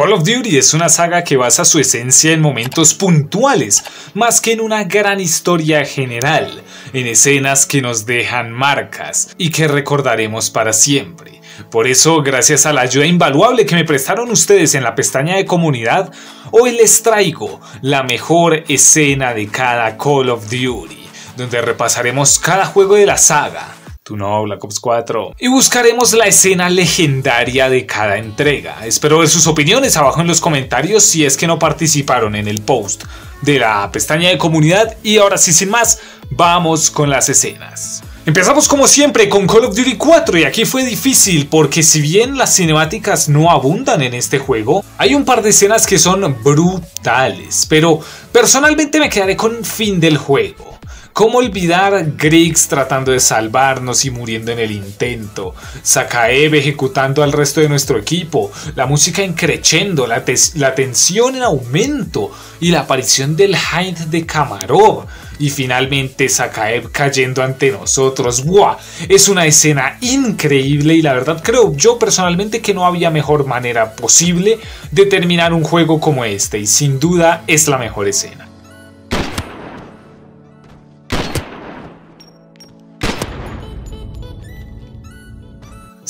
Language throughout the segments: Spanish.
Call of Duty es una saga que basa su esencia en momentos puntuales, más que en una gran historia general, en escenas que nos dejan marcas y que recordaremos para siempre. Por eso, gracias a la ayuda invaluable que me prestaron ustedes en la pestaña de comunidad, hoy les traigo la mejor escena de cada Call of Duty, donde repasaremos cada juego de la saga, no, Black Ops 4. Y buscaremos la escena legendaria de cada entrega. Espero ver sus opiniones abajo en los comentarios si es que no participaron en el post de la pestaña de comunidad. Y ahora sí, sin más, vamos con las escenas. Empezamos como siempre con Call of Duty 4 y aquí fue difícil porque si bien las cinemáticas no abundan en este juego, hay un par de escenas que son brutales, pero personalmente me quedaré con fin del juego. ¿Cómo olvidar Griggs tratando de salvarnos y muriendo en el intento? Sakaev ejecutando al resto de nuestro equipo, la música increchendo, la, la tensión en aumento y la aparición del Hind de Kamarov. Y finalmente Sakaev cayendo ante nosotros. ¡Buah! Es una escena increíble y la verdad creo yo personalmente que no había mejor manera posible de terminar un juego como este y sin duda es la mejor escena.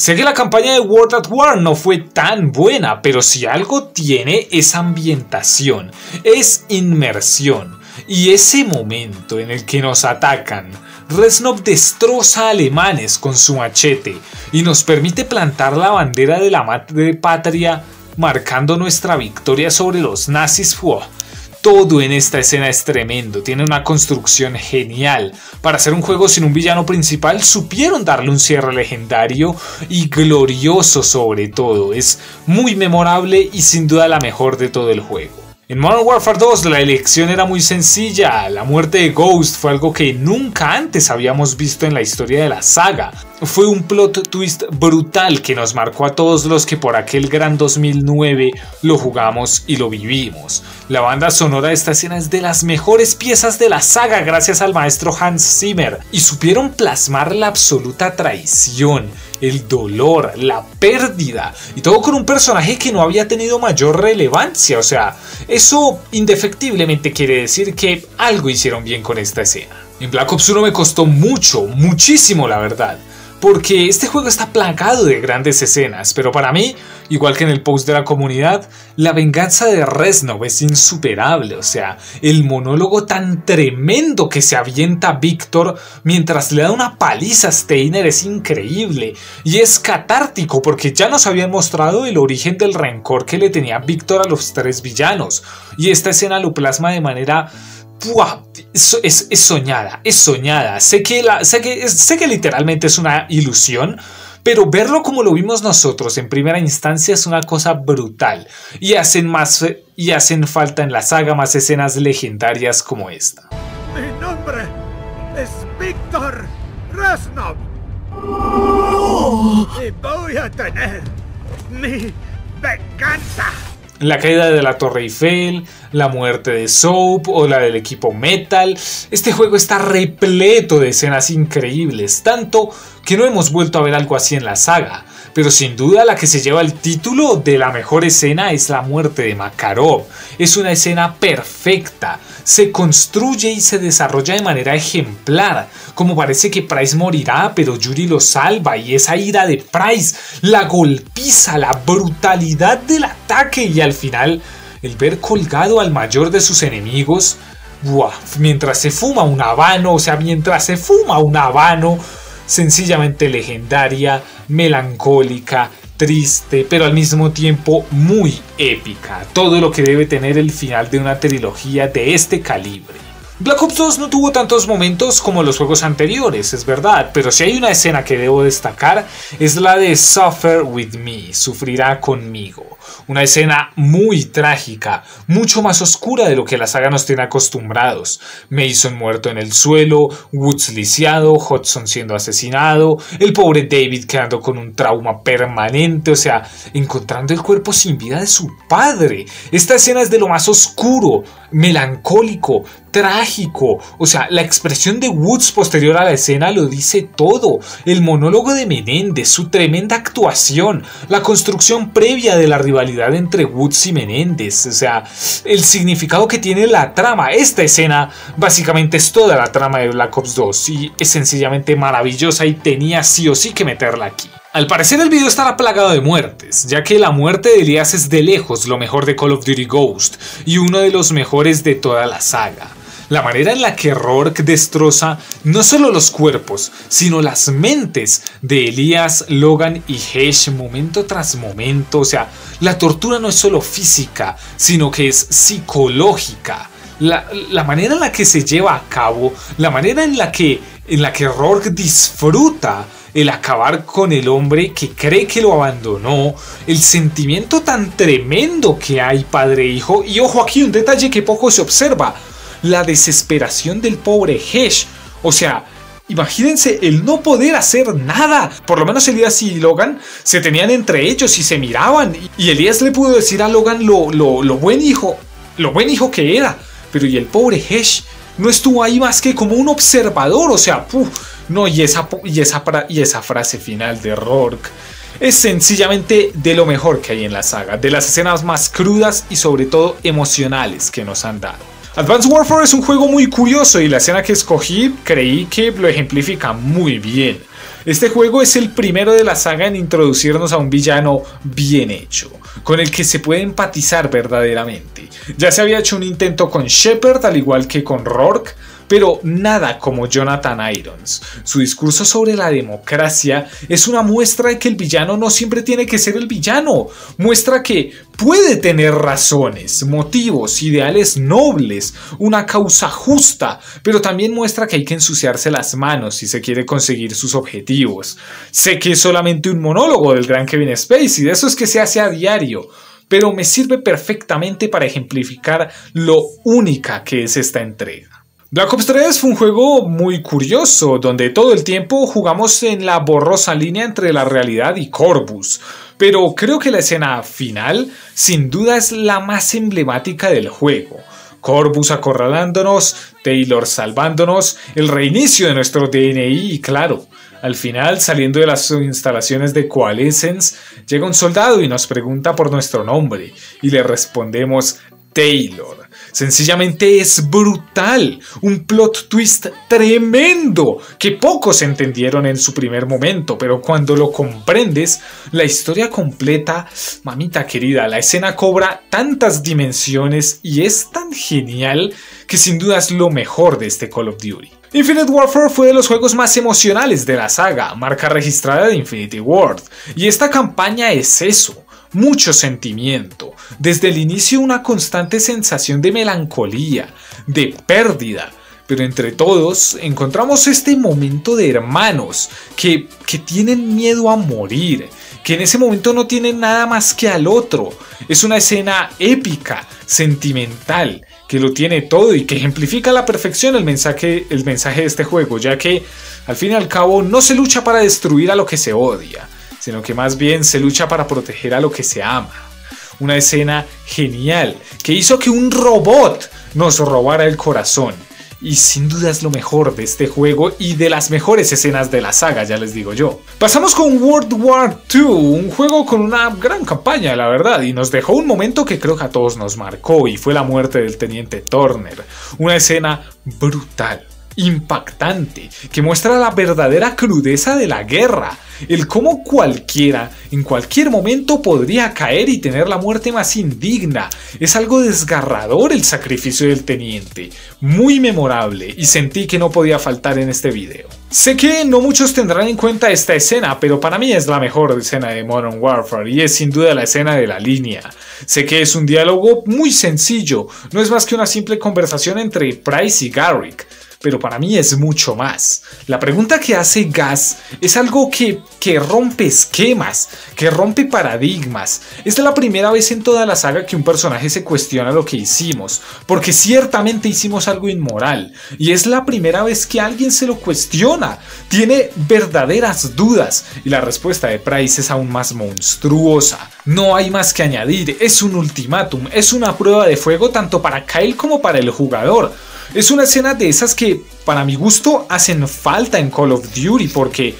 Sé que la campaña de World at War no fue tan buena, pero si algo tiene es ambientación, es inmersión. Y ese momento en el que nos atacan, Reznov destroza a alemanes con su machete y nos permite plantar la bandera de la madre patria marcando nuestra victoria sobre los nazis. Todo en esta escena es tremendo, tiene una construcción genial. Para hacer un juego sin un villano principal supieron darle un cierre legendario y glorioso sobre todo. Es muy memorable y sin duda la mejor de todo el juego. En Modern Warfare 2 la elección era muy sencilla, la muerte de Ghost fue algo que nunca antes habíamos visto en la historia de la saga. Fue un plot twist brutal que nos marcó a todos los que por aquel gran 2009 lo jugamos y lo vivimos. La banda sonora de esta escena es de las mejores piezas de la saga gracias al maestro Hans Zimmer y supieron plasmar la absoluta traición el dolor, la pérdida y todo con un personaje que no había tenido mayor relevancia. O sea, eso indefectiblemente quiere decir que algo hicieron bien con esta escena. En Black Ops 1 me costó mucho, muchísimo la verdad porque este juego está plagado de grandes escenas, pero para mí, igual que en el post de la comunidad, la venganza de Reznov es insuperable, o sea, el monólogo tan tremendo que se avienta Víctor mientras le da una paliza a Steiner es increíble, y es catártico porque ya nos habían mostrado el origen del rencor que le tenía Víctor a los tres villanos, y esta escena lo plasma de manera es, soñada, es soñada. Sé que, la, sé, que, sé que literalmente es una ilusión, pero verlo como lo vimos nosotros en primera instancia es una cosa brutal. Y hacen, más, y hacen falta en la saga más escenas legendarias como esta. Mi nombre es Víctor Reznov. Y voy a tener mi venganza la caída de la Torre Eiffel, la muerte de Soap o la del equipo Metal. Este juego está repleto de escenas increíbles, tanto que no hemos vuelto a ver algo así en la saga. Pero sin duda la que se lleva el título de la mejor escena es la muerte de Makarov. Es una escena perfecta, se construye y se desarrolla de manera ejemplar. Como parece que Price morirá, pero Yuri lo salva y esa ira de Price, la golpiza, la brutalidad del ataque y al final el ver colgado al mayor de sus enemigos, mientras se fuma un habano, o sea, mientras se fuma un habano, sencillamente legendaria, melancólica, triste, pero al mismo tiempo muy épica. Todo lo que debe tener el final de una trilogía de este calibre. Black Ops 2 no tuvo tantos momentos como los juegos anteriores, es verdad, pero si hay una escena que debo destacar es la de Suffer With Me, sufrirá conmigo. Una escena muy trágica, mucho más oscura de lo que la saga nos tiene acostumbrados. Mason muerto en el suelo, Woods lisiado, Hudson siendo asesinado, el pobre David quedando con un trauma permanente, o sea, encontrando el cuerpo sin vida de su padre. Esta escena es de lo más oscuro, melancólico, trágico. O sea, la expresión de Woods posterior a la escena lo dice todo. El monólogo de Menéndez, su tremenda actuación, la construcción previa de la rivalidad entre Woods y Menéndez, o sea, el significado que tiene la trama. Esta escena básicamente es toda la trama de Black Ops 2 y es sencillamente maravillosa y tenía sí o sí que meterla aquí. Al parecer el video estará plagado de muertes, ya que la muerte de Elias es de lejos lo mejor de Call of Duty Ghost y uno de los mejores de toda la saga. La manera en la que Rourke destroza no solo los cuerpos, sino las mentes de Elias, Logan y Hesh momento tras momento. O sea, la tortura no es solo física, sino que es psicológica. La, la manera en la que se lleva a cabo, la manera en la que, en la que Rourke disfruta el acabar con el hombre que cree que lo abandonó, el sentimiento tan tremendo que hay padre-hijo, y ojo aquí un detalle que poco se observa, la desesperación del pobre Hesh. O sea, imagínense el no poder hacer nada. Por lo menos Elías y Logan se tenían entre ellos y se miraban. Y Elías le pudo decir a Logan lo, lo, buen hijo, lo buen hijo que era. Pero y el pobre Hesh no estuvo ahí más que como un observador. O sea, no, y esa, y, esa, y esa frase final de Rourke es sencillamente de lo mejor que hay en la saga, de las escenas más crudas y sobre todo emocionales que nos han dado. Advanced Warfare es un juego muy curioso y la escena que escogí creí que lo ejemplifica muy bien. Este juego es el primero de la saga en introducirnos a un villano bien hecho, con el que se puede empatizar verdaderamente. Ya se había hecho un intento con Shepard al igual que con Rourke, pero nada como Jonathan Irons. Su discurso sobre la democracia es una muestra de que el villano no siempre tiene que ser el villano, muestra que puede tener razones, motivos, ideales nobles, una causa justa, pero también muestra que hay que ensuciarse las manos si se quiere conseguir sus objetivos. Sé que es solamente un monólogo del gran Kevin Spacey, de eso es que se hace a diario, pero me sirve perfectamente para ejemplificar lo única que es esta entrega. Black Ops 3 fue un juego muy curioso, donde todo el tiempo jugamos en la borrosa línea entre la realidad y Corvus, pero creo que la escena final sin duda es la más emblemática del juego. Corvus acorralándonos, Taylor salvándonos, el reinicio de nuestro DNI y claro, al final, saliendo de las instalaciones de Coalescence, llega un soldado y nos pregunta por nuestro nombre y le respondemos Taylor. Sencillamente es brutal, un plot twist tremendo que pocos entendieron en su primer momento, pero cuando lo comprendes, la historia completa, mamita querida, la escena cobra tantas dimensiones y es tan genial que sin duda es lo mejor de este Call of Duty. Infinite Warfare fue de los juegos más emocionales de la saga, marca registrada de Infinity Ward, y esta campaña es eso, mucho sentimiento, desde el inicio una constante sensación de melancolía, de pérdida, pero entre todos encontramos este momento de hermanos que, que tienen miedo a morir, que en ese momento no tienen nada más que al otro. Es una escena épica, sentimental, que lo tiene todo y que ejemplifica a la perfección el mensaje, el mensaje de este juego, ya que al fin y al cabo no se lucha para destruir a lo que se odia, sino que más bien se lucha para proteger a lo que se ama. Una escena genial que hizo que un robot nos robara el corazón. Y sin duda es lo mejor de este juego y de las mejores escenas de la saga, ya les digo yo. Pasamos con World War II, un juego con una gran campaña, la verdad, y nos dejó un momento que creo que a todos nos marcó y fue la muerte del teniente Turner. Una escena brutal impactante, que muestra la verdadera crudeza de la guerra, el cómo cualquiera en cualquier momento podría caer y tener la muerte más indigna. Es algo desgarrador el sacrificio del teniente, muy memorable y sentí que no podía faltar en este video. Sé que no muchos tendrán en cuenta esta escena, pero para mí es la mejor escena de Modern Warfare y es sin duda la escena de la línea. Sé que es un diálogo muy sencillo, no es más que una simple conversación entre Price y Garrick, pero para mí es mucho más. La pregunta que hace Gas es algo que, que rompe esquemas, que rompe paradigmas. Es la primera vez en toda la saga que un personaje se cuestiona lo que hicimos, porque ciertamente hicimos algo inmoral, y es la primera vez que alguien se lo cuestiona, tiene verdaderas dudas, y la respuesta de Price es aún más monstruosa. No hay más que añadir, es un ultimátum, es una prueba de fuego tanto para Kyle como para el jugador Es una escena de esas que, para mi gusto, hacen falta en Call of Duty porque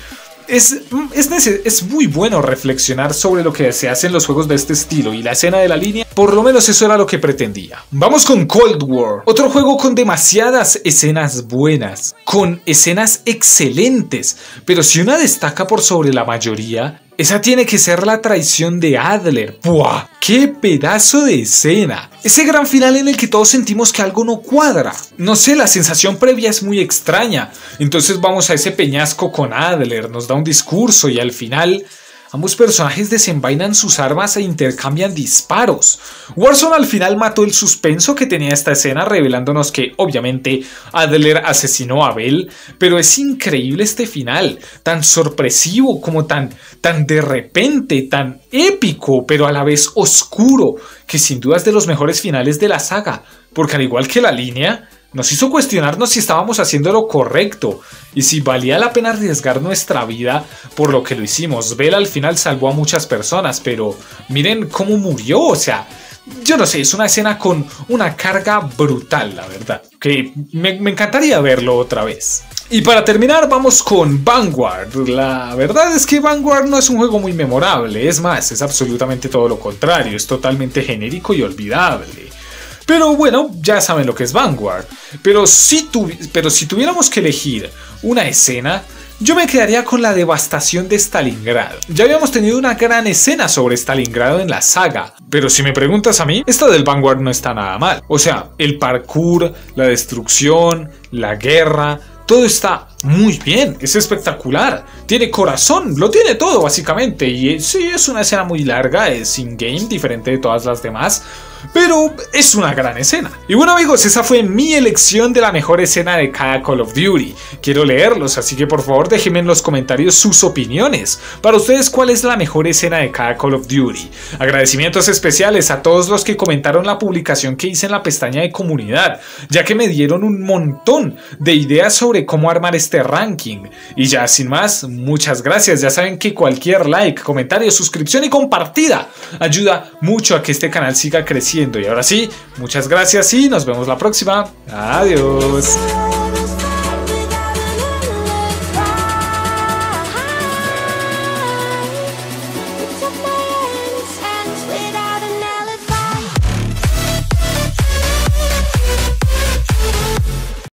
es, es, es, muy bueno reflexionar sobre lo que se hace en los juegos de este estilo y la escena de la línea, por lo menos eso era lo que pretendía. Vamos con Cold War, otro juego con demasiadas escenas buenas, con escenas excelentes, pero si una destaca por sobre la mayoría, esa tiene que ser la traición de Adler. ¡Buah! ¡Qué pedazo de escena! Ese gran final en el que todos sentimos que algo no cuadra. No sé, la sensación previa es muy extraña. Entonces vamos a ese peñasco con Adler, nos da un discurso y al final Ambos personajes desenvainan sus armas e intercambian disparos. Warzone al final mató el suspenso que tenía esta escena revelándonos que obviamente Adler asesinó a Bell, pero es increíble este final, tan sorpresivo como tan, tan de repente, tan épico, pero a la vez oscuro, que sin duda es de los mejores finales de la saga, porque al igual que la línea, nos hizo cuestionarnos si estábamos haciendo lo correcto y si valía la pena arriesgar nuestra vida por lo que lo hicimos. Bell al final salvó a muchas personas, pero miren cómo murió, o sea, yo no sé, es una escena con una carga brutal, la verdad, que me, me encantaría verlo otra vez. Y para terminar vamos con Vanguard. La verdad es que Vanguard no es un juego muy memorable, es más, es absolutamente todo lo contrario, es totalmente genérico y olvidable. Pero bueno, ya saben lo que es Vanguard. Pero si, pero si tuviéramos que elegir una escena, yo me quedaría con la devastación de Stalingrado. Ya habíamos tenido una gran escena sobre Stalingrado en la saga, pero si me preguntas a mí, esta del Vanguard no está nada mal. O sea, el parkour, la destrucción, la guerra, todo está muy bien, es espectacular, tiene corazón, lo tiene todo básicamente. Y sí, es una escena muy larga, es in-game, diferente de todas las demás, pero es una gran escena. Y bueno amigos, esa fue mi elección de la mejor escena de cada Call of Duty. Quiero leerlos, así que por favor déjenme en los comentarios sus opiniones. Para ustedes, ¿cuál es la mejor escena de cada Call of Duty? Agradecimientos especiales a todos los que comentaron la publicación que hice en la pestaña de comunidad, ya que me dieron un montón de ideas sobre cómo armar este ranking. Y ya sin más, muchas gracias. Ya saben que cualquier like, comentario, suscripción y compartida ayuda mucho a que este canal siga creciendo y ahora sí, muchas gracias y nos vemos la próxima. Adiós.